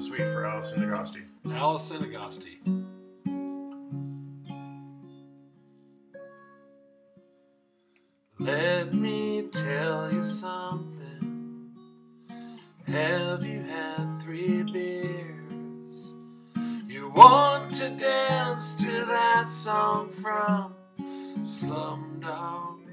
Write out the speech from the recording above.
a suite for Allison Agosti. Allison Agosti. Let me tell you something. Have you had three beers? You want to dance to that song from Slumdog